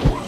Wow.